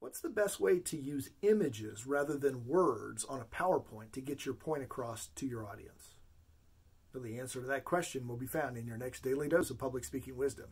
What's the best way to use images rather than words on a PowerPoint to get your point across to your audience? Well, the answer to that question will be found in your next daily dose of public speaking wisdom.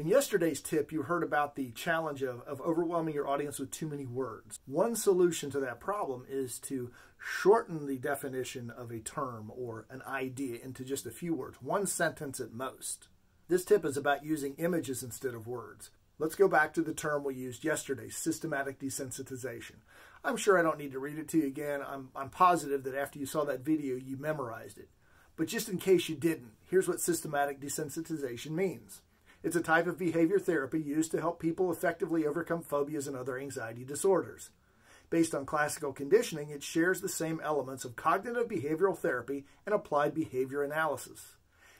In yesterday's tip, you heard about the challenge of, of overwhelming your audience with too many words. One solution to that problem is to shorten the definition of a term or an idea into just a few words, one sentence at most. This tip is about using images instead of words. Let's go back to the term we used yesterday, systematic desensitization. I'm sure I don't need to read it to you again. I'm, I'm positive that after you saw that video, you memorized it. But just in case you didn't, here's what systematic desensitization means. It's a type of behavior therapy used to help people effectively overcome phobias and other anxiety disorders. Based on classical conditioning, it shares the same elements of cognitive behavioral therapy and applied behavior analysis.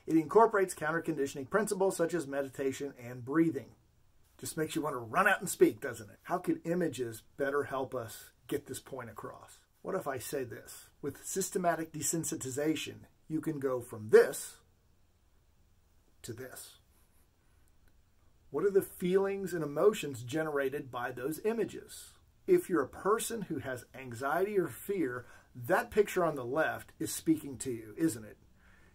It incorporates counter-conditioning principles such as meditation and breathing. Just makes you want to run out and speak, doesn't it? How could images better help us get this point across? What if I say this? With systematic desensitization, you can go from this to this. What are the feelings and emotions generated by those images? If you're a person who has anxiety or fear, that picture on the left is speaking to you, isn't it?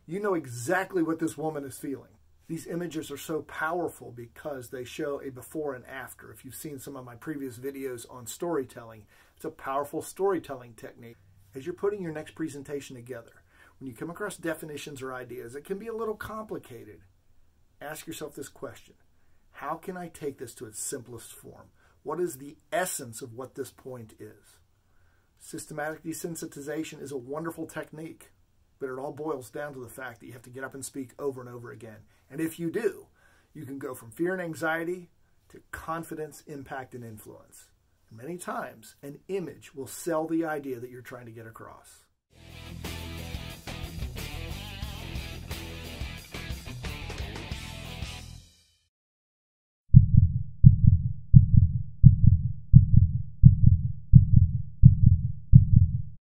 You know exactly what this woman is feeling. These images are so powerful because they show a before and after. If you've seen some of my previous videos on storytelling, it's a powerful storytelling technique. As you're putting your next presentation together, when you come across definitions or ideas, it can be a little complicated. Ask yourself this question how can I take this to its simplest form? What is the essence of what this point is? Systematic desensitization is a wonderful technique, but it all boils down to the fact that you have to get up and speak over and over again. And if you do, you can go from fear and anxiety to confidence, impact, and influence. And many times, an image will sell the idea that you're trying to get across.